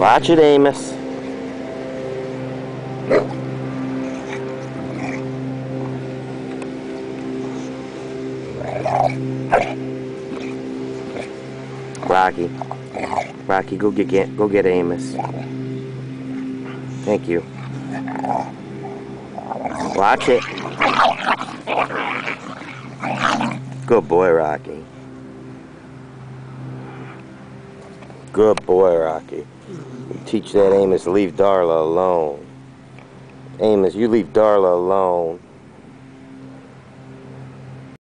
Lá tirei, mas... Rocky. Rocky, go get, get go get Amos. Thank you. Watch it. Good boy, Rocky. Good boy, Rocky. Teach that Amos leave Darla alone. Amos, you leave Darla alone.